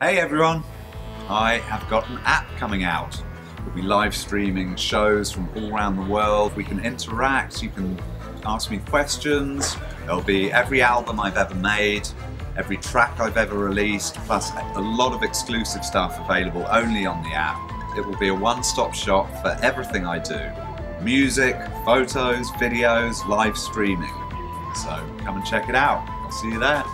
Hey everyone! I have got an app coming out. We'll be live streaming shows from all around the world. We can interact, you can ask me questions. There'll be every album I've ever made, every track I've ever released, plus a lot of exclusive stuff available only on the app. It will be a one stop shop for everything I do music, photos, videos, live streaming. So come and check it out. I'll see you there.